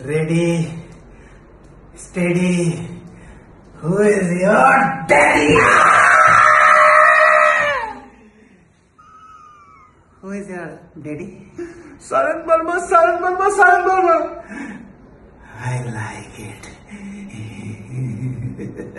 Ready, steady. Who is your daddy? Who is your daddy? Saanand Verma, Saanand Verma, Saanand Verma. I like it.